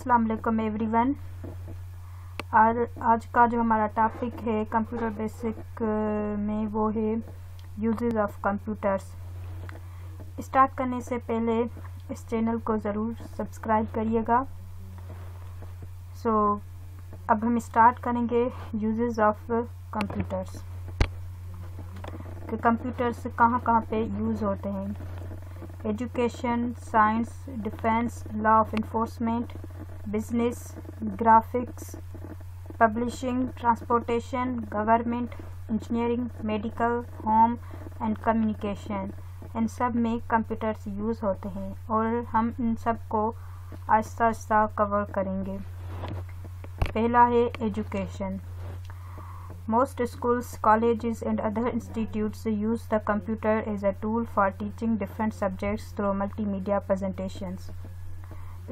السلام علیکم every one اور آج کا جو ہمارا ٹاپک ہے کمپیوٹر بیسک میں وہ ہے یوزز آف کمپیوٹرس اسٹارٹ کرنے سے پہلے اس چینل کو ضرور سبسکرائب کریے گا سو اب ہم اسٹارٹ کریں گے یوزز آف کمپیوٹرس کہ کمپیوٹرس کہاں کہاں پہ یوز ہوتے ہیں education science defence law of enforcement business graphics publishing transportation government engineering medical home and communication ان سب میں کمپیوٹرس یوز ہوتے ہیں اور ہم ان سب کو آہستہ آہستہ کور کریں گے پہلا ہے education most schools colleges and other institutes use the computer as a tool for teaching different subjects through multi media presentations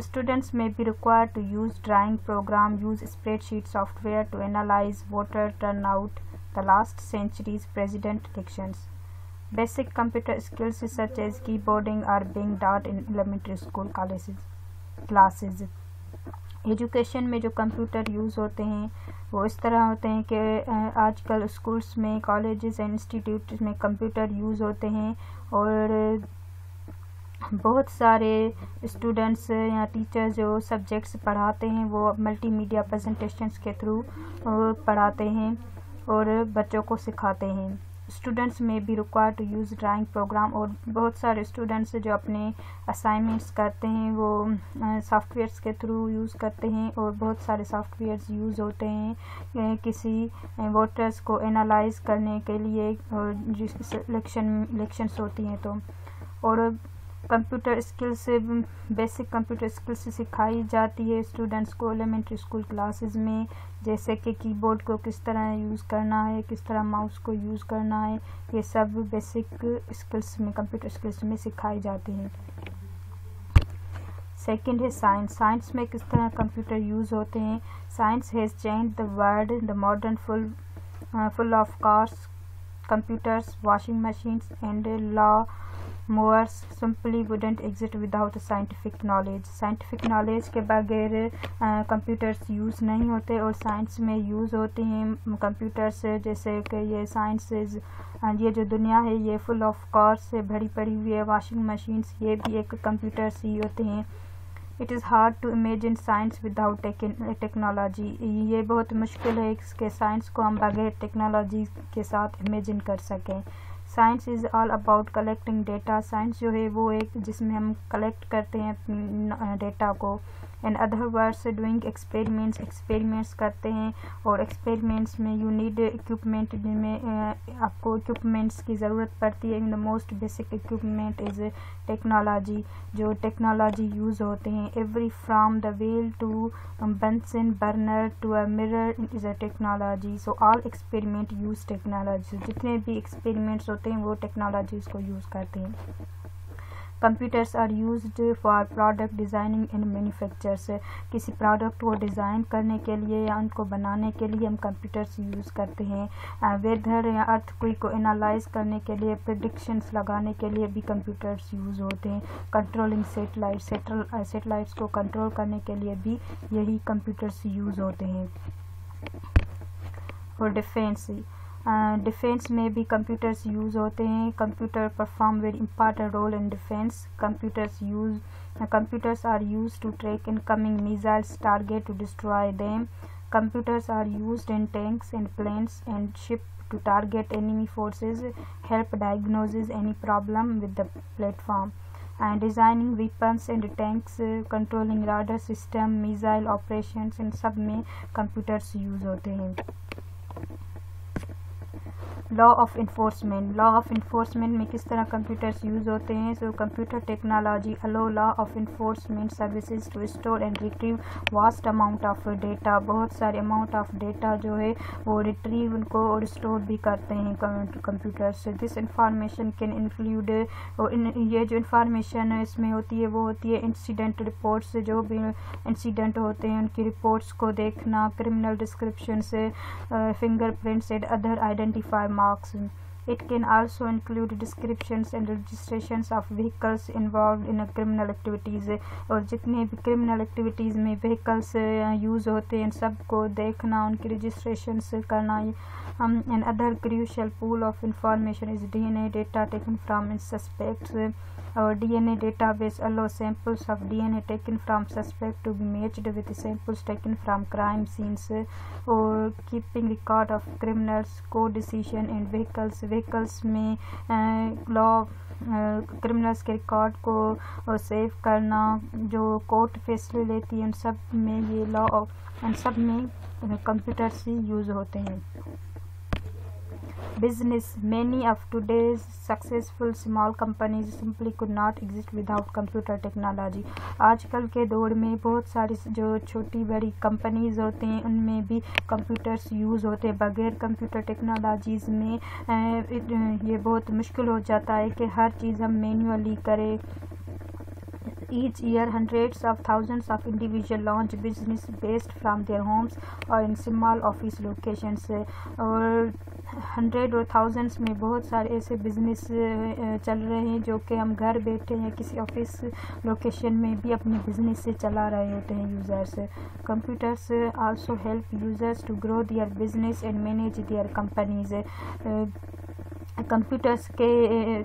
Students میں be require to use drawing program use spreadsheet software to turnout, voter turnout the last centuries president skills basic computer skills are keyboarding are elementary dot in elementary school colleges classes education میں جو computer use ہوتے ہیں وہ اس طرح ہوتے ہیں کہ آج کل اسکولس میں کالجز اینڈ انسٹیٹیوٹ میں کمپیوٹر یوز ہوتے ہیں اور بہت سارے اسٹوڈنٹس یا ٹیچر جو سبجیکٹس پڑھاتے ہیں وہ ملٹی میڈیا پریزنٹیشنس کے تھرو پڑھاتے ہیں اور بچوں کو سکھاتے ہیں اسٹوڈنٹس میں بھی require to use drawing program اور بہت سارے اسٹوڈنٹس جو اپنے اسائنمنٹس کرتے ہیں وہ سافٹ ویئرس کے تھرو یوز کرتے ہیں اور بہت سارے سافٹ ویئرس یوز ہوتے ہیں کسی ووٹرس کو انالائز کرنے کے لیے جس الیکشن الیکشنس ہوتی ہیں تو اور کمپیوٹر سے بیسک کمپیوٹر سے سکھائی جاتی ہے اسٹوڈنٹس کو ایلیمنٹری اسکول کلاسز میں جیسے کہ کی بورڈ کو کس طرح یوز کرنا ہے کس طرح ماؤس کو یوز کرنا ہے یہ سب بیسک اسکلس میں کمپیوٹر اسکلس میں سکھائی جاتی ہیں سیکنڈ ہے سائنس سائنس میں کس طرح کمپیوٹر یوز ہوتے ہیں science has change the world the modern full full of cars computers washing machines and lawnmowers simply wouldn't exist without scientific knowledge scientific knowledge کے بغیر کمپیوٹرس یوز نہیں ہوتے اور سائنس میں یوز ہوتے ہیں کمپیوٹرس جیسے کہ یہ سائنسز یہ جو دنیا ہے یہ فل آف کار سے بھری پڑی ہوئی ہے واشنگ مشینس یہ بھی ایک کمپیوٹرس ہی ہوتے ہیں it is hard to imagine science without technology یہ بہت مشکل ہے اس کے سائنس کو ہم بغیر ٹیکنالوجی کے ساتھ امیجن کر سکیں science is all about collecting data science جو ہے وہ ایک جس میں ہم کلیکٹ کرتے ہیں اپنی ڈیٹا کو in other words doing experiments experiments کرتے ہیں اور ایکسپیریمنٹس میں یو نیڈ اکوپمنٹ میں eh, آپ کو اکوپمنٹس کی ضرورت پڑتی ہے in the most basic equipment is technology جو ٹیکنالوجی یوز ہوتے ہیں every from the wheel to Bunsen burner to a mirror is a technology so all experiment use technology جتنے بھی ایکسپیریمنٹس ہوتے ہیں وہ ٹیکنالوجیز کو یوز کرتے ہیں computers are used for product designing in manufactures کسی پروڈکٹ کو ڈیزائن کرنے کے لیے یا ان کو بنانے کے لیے ہم کمپیوٹرس یوز کرتے ہیں ویدھر یا ارتھ کوئک کو انالائز کرنے کے لیے پرڈکشنس لگانے کے لیے بھی کمپیوٹرس یوز ہوتے ہیں کنٹرولنگ سیٹلائٹ سیٹل سیٹلائٹس کو کنٹرول کرنے کے لیے بھی یہی کمپیوٹرس یوز ہوتے ہیں اور ڈیفینس ڈیفینس میں بھی کمپیوٹرز یوز ہوتے ہیں computer perform very important role in defence computers use computers are use to track incoming missiles target to destroy them computers are use in tanks and planes and ship to target enemy forces help diagnoses any problem with the and designing weapons and tanks controlling radar system missile operations ان سب میں computers use ہوتے ہیں law of enforcement law of enforcement میں کس طرح computers use ہوتے ہیں سو computer technology allow law of enforcement services to store and retrieve vast amount of data بہت سارے اماؤنٹ آف ڈیٹا جو ہے وہ ریٹریو ان کو اور اسٹور بھی کرتے ہیں computers this information can include یہ جو انفارمیشن اس میں ہوتی ہے وہ ہوتی ہے انسیڈنٹ رپورٹس جو بھی انسیڈنٹ ہوتے ہیں ان کی رپورٹس کو دیکھنا کرمنل ڈسکرپشن سے fingerprints and other identify Markson it can also include descriptions and registrations of vehicles involved in criminal activities or जितने भी criminal activities में vehicles uh, use होते हैं सबको देखना उनकी registrations करना um, and other crucial pool of information is DNA data taken from suspects our DNA database allows samples of DNA taken from suspect to be matched with samples taken from crime scenes or keeping record of criminals co-decision and vehicles میں لا criminals کے record کو save کرنا جو court فیصلے لیتی ہیں ان سب میں یہ لا ان سب میں کمپیوٹر سے یوز ہوتے ہیں business many of today's successful small companies simply could not exist without computer technology آج کل کے دور میں بہت ساری جو چھوٹی بڑی companies ہوتے ہیں ان میں بھی computers use ہوتے ہیں بغیر computer technologies میں یہ بہت مشکل ہو جاتا ہے کہ ہر چیز ہم manually کریں each year hundreds of thousands of individual launch business based from their homes اور ان سمال آفس لوکیشنس اور ہنڈریڈ اور تھاؤزنڈس میں بہت سارے ایسے بزنس چل رہے ہیں جو کہ ہم گھر بیٹھے ہیں کسی آفس لوکیشن میں بھی اپنے بزنس سے چلا رہے ہوتے ہیں users computers also help users to grow their business and manage their companies computers کے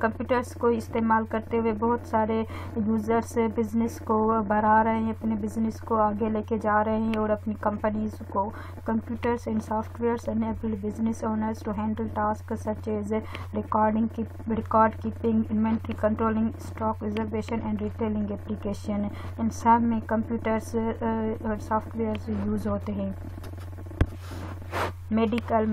کمپیوٹرس کو استعمال کرتے ہوئے بہت سارے یوزرس بزنس کو بڑھا رہے ہیں اپنے بزنس کو آگے لے کے جا رہے ہیں اور اپنی کمپنیز کو computers and softwares enable business owners to handle task such as recording کی record keeping inventory controlling stock reservation and retailing application ان سب میں کمپیوٹرس اور سافٹ ویئرس یوز ہوتے ہیں medical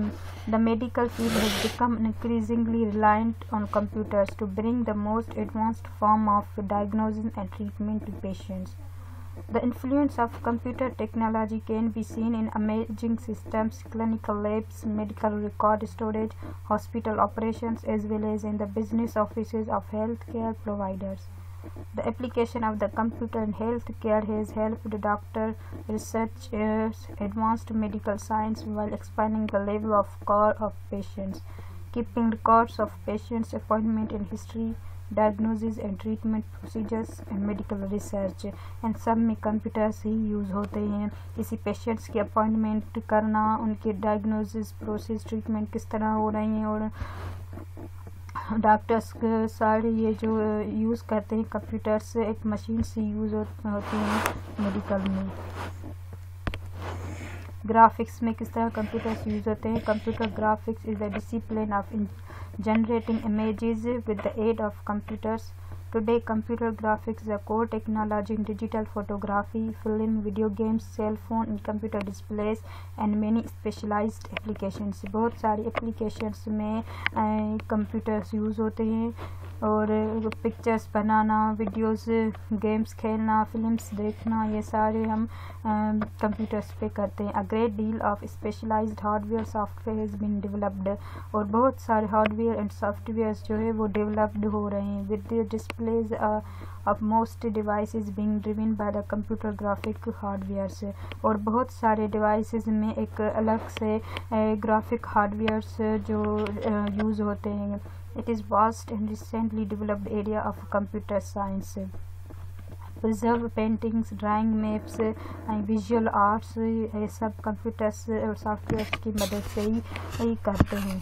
The medical field has become increasingly reliant on computers to bring the most advanced form of diagnosis and treatment to patients. The influence of computer technology can be seen in imaging systems, clinical labs, medical record storage, hospital operations, as well as in the business offices of healthcare providers. The application of the computer in healthcare has helped doctor researchers advanced medical science while expanding the level of care of patients. Keeping records of patients' appointment and history, diagnosis and treatment procedures and medical research And some computers computers ही use होते हैं किसी patients की appointment करना उनके diagnosis process treatment doctors کے سارے یہ جو یوز کرتے ہیں کمپیوٹرس ایک مشین سے یوز ہوتے ہیں میڈیکل میں گرافکس میں کس طرح کمپیوٹرس یوز ہوتے ہیں computer graphics is a discipline of generating images with the aid of computers today computer graphics a core technology digital photography film video games cell phone computer display and many specialized applications بہت ساری applications میں computers use ہوتے ہیں اور pictures بنانا videos games کھیلنا films دیکھنا یہ سارے ہم کمپیوٹرز پہ کرتے ہیں a great deal of specialized hardware software has been developed اور بہت سارے hardware and softwares جو ہے وہ ڈیولپڈ ہو رہے ہیں with display computer graphic hardwares اور بہت سارے ڈیوائسیز میں ایک الگ سے گرافک ہارڈ ویئرس جو یوز ہوتے ہیں it is vast and recently developed area of computer science پر ڈرائنگ میپس ویژول آرٹس یہ سب کمپیوٹرس اور سافٹ ویئرس کی مدد سے ہی کرتے ہیں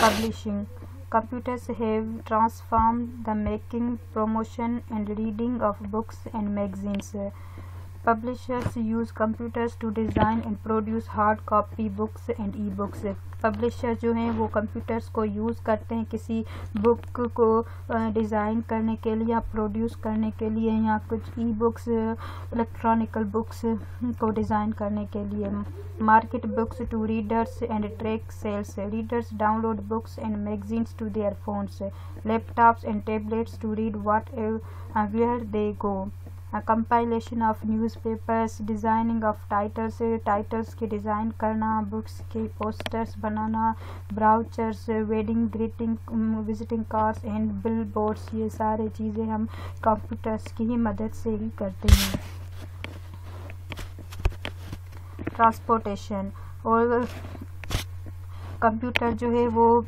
publishing Computers have transformed the making, promotion and reading of books and magazines. Publishers use computers to design and produce hard copy books and e books publisher جو ہیں وہ کمپیوٹرس کو یوز کرتے ہیں کسی بک کو ڈیزائن کرنے کے لیے یا پروڈیوس کرنے کے لیے یا کچھ ای بکس الیکٹرانیکل بکس کو ڈیزائن کرنے کے لیے market books to readers and track sales readers download books and magazines to their phones laptops and tablets to read what where they go compilation of newspapers designing of titles titles کی design کرنا books کے posters بنانا brochures wedding greeting visiting cards and billboards یہ سارے چیزیں ہم computers کی ہی مدد سے ہی کرتے ہیں ٹرانسپورٹیشن اور کمپیوٹر جو ہے وہ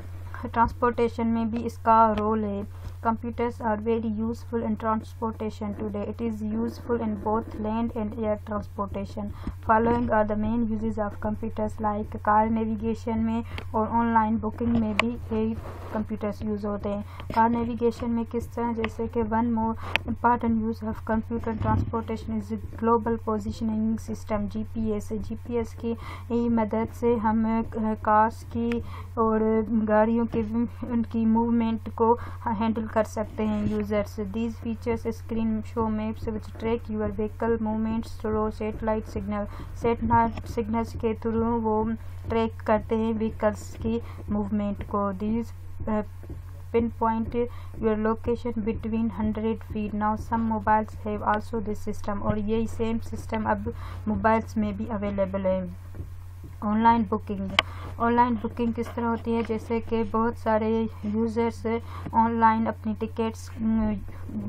ٹرانسپورٹیشن میں بھی اس کا رول ہے computers are very useful in transportation today it is useful in both land and air transportation following are the main uses of computers like car navigation میں اور آن لائن بکنگ میں بھی یہی computers use ہوتے ہیں کار navigation میں کس طرح جیسے کہ one more important use of computer transportation is global positioning system G P S G P S کی مدد سے ہم کارس کی اور گاڑیوں کے ان کی موومنٹ کو ہینڈل کر سکتے ہیں users these features screen show maps which track your vehicle movement through satellite signal signal کے تھرو وہ ٹریک کرتے ہیں ویکلس کی موومنٹ کو these pinpoint your location between hundred feet now some mobiles have also this system اور یہی same system اب mobiles میں بھی اویلیبل ہے online booking online booking کس طرح ہوتی ہے جیسے کہ بہت سارے یوزرس آن لائن اپنی ٹکٹس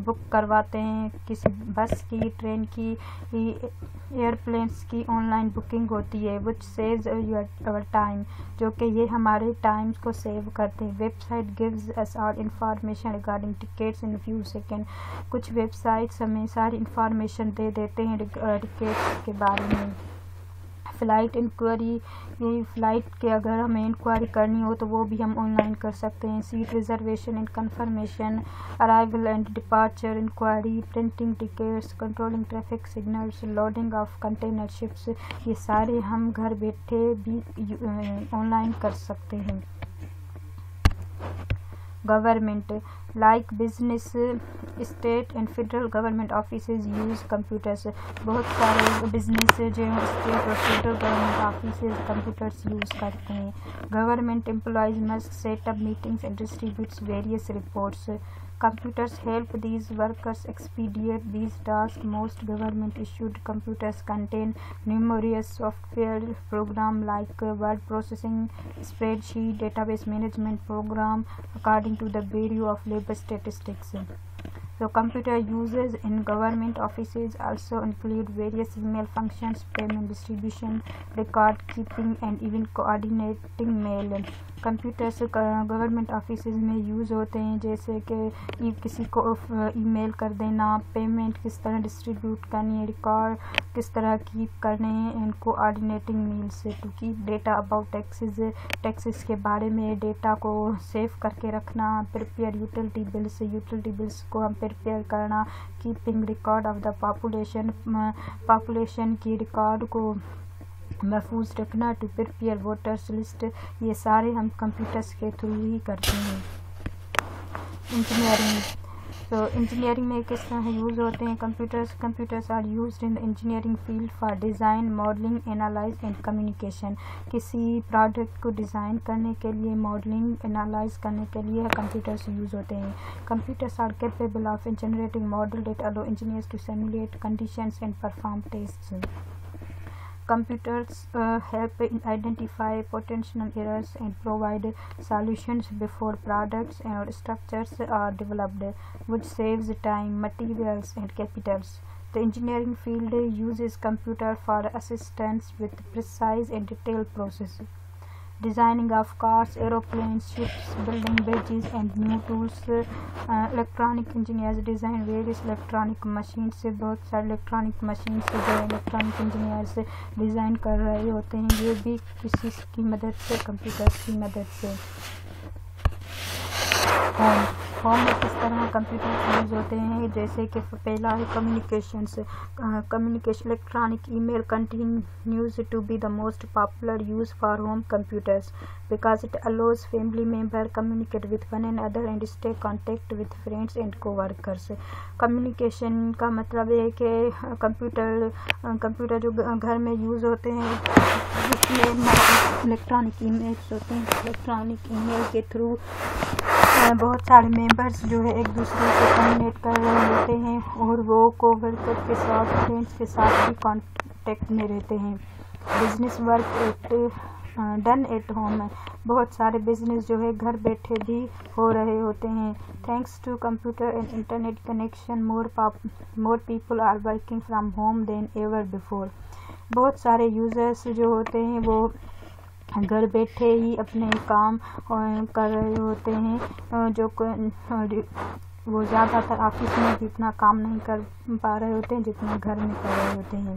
بک کرواتے ہیں کسی بس کی ٹرین کی پلینس کی آن لائن بکنگ ہوتی ہے وچ سیوز اور ٹائم جو کہ یہ ہمارے ٹائم کو سیو کرتے ہیں website gives us our information regarding tickets in few second کچھ ویب سائٹس ہمیں ساری انفارمیشن دے دیتے ہیں ٹکٹس کے بارے میں فلائٹ انکوائری فلائٹ کے اگر ہمیں انکوائری کرنی ہو تو وہ بھی ہم آن لائن کر سکتے ہیں seat reservation and confirmation arrival and departure inquiry printing tickets controlling traffic signals loading of container ships یہ سارے ہم گھر بیٹھے بھی آن لائن کر سکتے ہیں government like business state and federal government offices use computers بہت سارے بزنس جو ہیں اسٹیٹ اور federal government offices computers use کرتے ہیں government employees must set up meetings and distributes various reports Computers help these workers expedite these tasks. Most government-issued computers contain numerous software programs like word processing, spreadsheet, database management program, according to the Bureau of Labor Statistics. So computer users in government offices also include various email functions, payment distribution, record keeping and even coordinating mail. Computers government offices میں use ہوتے ہیں جیسے کہ کسی کو ای میل کر دینا payment کس طرح ڈسٹریبیوٹ کرنی ہے ریکارڈ کس طرح کیپ کرنے ہیں ان کو آرڈینیٹنگ میل سے keep data about taxes taxes کے بارے میں ڈیٹا کو سیو کر کے رکھنا prepare utility bills utility bills کو ہم پریپیئر کرنا keeping record of the population population کی ریکارڈ کو محفوظ رکھنا ٹیکنالو پریپیئر ووٹرس لسٹ یہ سارے ہم کمپیوٹرس کے تھرو ہی کرتے ہیں انجینئرنگ تو انجینئرنگ میں کس طرح یوز ہوتے ہیں computers computers are use engineering field for design modelling analyze and communication کسی پروڈکٹ کو ڈیزائن کرنے کے لیے ماڈلنگ انالائز کرنے کے لیے کمپیوٹرس یوز ہوتے ہیں computers are capable of generating model that allow engineers and perform test Computers uh, help in identify potential errors and provide solutions before products or structures are developed, which saves time, materials, and capitals. The engineering field uses computer for assistance with precise and detailed processes. Designing of cars aeroplanes ships building bridges and new tools electronic engineers design various electronic machine سے بہت سارے electronic machine سے جو electronic engineer design کر رہے ہوتے ہیں یہ بھی کسی کی مدد سے کمپیوٹر کی مدد سے فارم میں کس طرح کمپیوٹر یوز ہوتے ہیں جیسے کہ پہلا ہے communications communication electronic e mail continues to be the most popular use for home computers because it allows family member communicate with one and other and stay contact with friends and coworkers communication کا مطلب یہ ہے کہ computer computer جو گھر میں use ہوتے ہیں جس میں الیکٹرانک ای میلس ہوتے ہیں الیکٹرانک ای میل کے تھرو بہت سارے ممبرس جو ہے ایک دوسرے سے کمیونیٹ کر رہے ہوتے ہیں اور وہ کوورکر کے ساتھ فرینڈس کے ساتھ بھی کانٹیکٹ میں رہتے ہیں business work at done at home بہت سارے بزنس جو ہے گھر بیٹھے بھی ہو رہے ہوتے ہیں thanks to computer and internet connection more more people are working from home than ever before بہت سارے یوزرس جو ہوتے ہیں وہ گھر بیٹھے ہی اپنے کام کر رہے ہوتے ہیں جو وہ زیادہ تر آفس میں اتنا کام نہیں کر پا رہے ہوتے ہیں جتنا گھر میں کر رہے ہوتے ہیں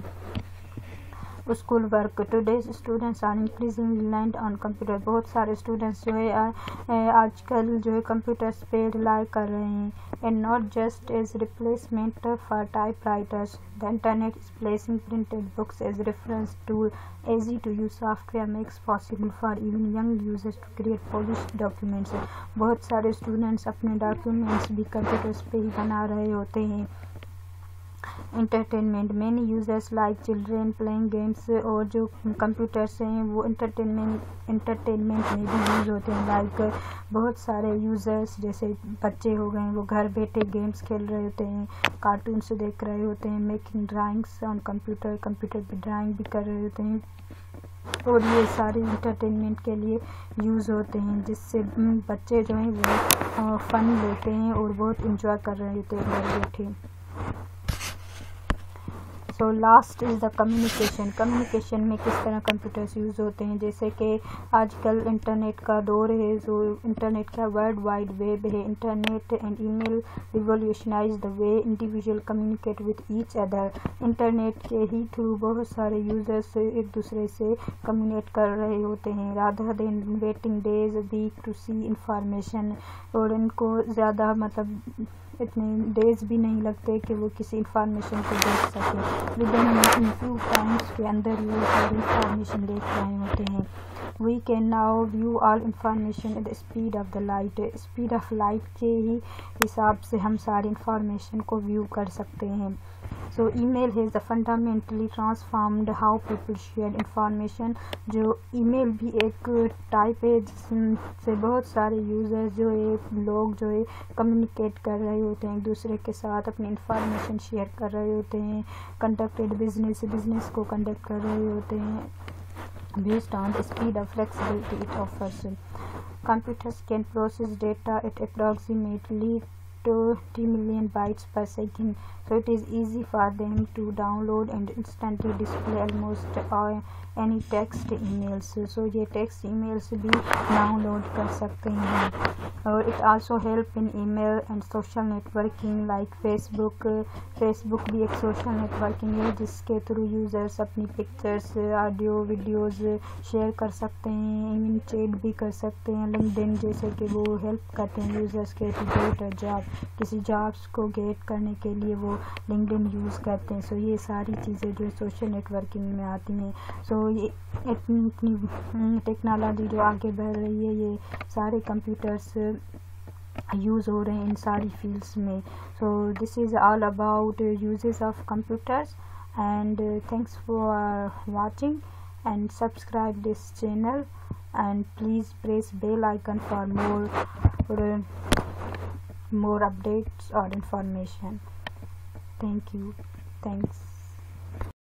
school work today's students are increasing land on computer بہت سارے اسٹوڈنٹس جو ہے آج کل جو ہے کمپیوٹرس پہ رلائی کر رہے ہیں and not just as replacement for typewriters the internet is placing printed books as reference to easy to use software makes possible for even young users to create polish documents بہت سارے students اپنے documents بھی computers پہ ہی بنا رہے ہوتے ہیں entertainment many users like children playing games اور جو کمپیوٹرس ہیں وہ انٹرٹینمنٹ انٹرٹینمنٹ میں بھی یوز ہوتے ہیں لائک بہت سارے یوزرس جیسے بچے ہو گئے ہیں وہ گھر بیٹھے گیمس کھیل رہے ہوتے ہیں کارٹونس دیکھ رہے ہوتے ہیں making drawings on computer computer پہ ڈرائنگ بھی کر رہے ہوتے ہیں اور یہ سارے انٹرٹینمنٹ کے لیے یوز ہوتے ہیں جس سے بچے جو ہیں وہ فن لیتے ہیں اور بہت انجوائے کر رہے ہوتے ہیں گھر بیٹھے so last is the communication communication میں کس طرح کمپیوٹرز یوز ہوتے ہیں جیسے کہ آج کل انٹرنیٹ کا دور ہے جو انٹرنیٹ کا ورلڈ وائڈ ویب ہے internet and e mail revolutionize the way individual communicate with each other internet کے ہی تھرو بہت سارے یوزرس ایک دوسرے سے کمیونیٹ کر رہے ہوتے ہیں rather than waiting days week to see information اور ان کو زیادہ مطلب اتنے ڈیز بھی نہیں لگتے کہ وہ کسی انفارمیشن کو دیکھ سکے فیو ٹائمس کے اندر یہ ساری انفارمیشن دیکھ رہے ہوتے ہیں we can now view all information at speed of the light speed of light کے ہی حساب سے ہم ساری انفارمیشن کو ویو کر سکتے ہیں so e mail has the fundamentally transformed how people share information جو ای میل بھی ایک ٹائپ ہے جس سے بہت سارے یوزرز جو ہے لوگ جو ہے کمیونیکیٹ کر رہے ہوتے ہیں ایک دوسرے کے ساتھ اپنی انفارمیشن شیئر کر رہے ہوتے ہیں کنڈکٹیڈ بزنس بزنس کو کنڈکٹ کر رہے ہوتے ہیں based on the speed and flexibility it offers. Computers can process data at approximately 20 million bytes per second, so it is easy for them to download and instantly display almost all any text ای میل سے so یہ text emails بھی download کر سکتے ہیں اور it also help in E mile and social networking like Facebook Facebook بھی ایک social networking ہے جس کے تھرو یوزرس اپنی پکچرس آڈیو ویڈیوز شیئر کر سکتے ہیں ایون چیٹ بھی کر سکتے ہیں لنگڈ ان جیسے کہ وہ ہیلپ کرتے ہیں یوزرس کے ٹو گیٹ اے جاب کسی جابس کو گیٹ کرنے کے لیے وہ لنکڈ ان یوز کرتے ہیں سو یہ ساری چیزیں جو سوشل نیٹورکنگ میں آتی ہیں سو اتنی اتنی ٹیکنالوجی جو آگے بڑھ رہی ہے یہ سارے کمپیوٹرس یوز ہو رہے ہیں ان ساری فیلڈس میں so this is all about uses of computers and thanks for watching and subscribe this channel and please press bell icon for more more updates اور انفارمیشن تھینک یو تھینکس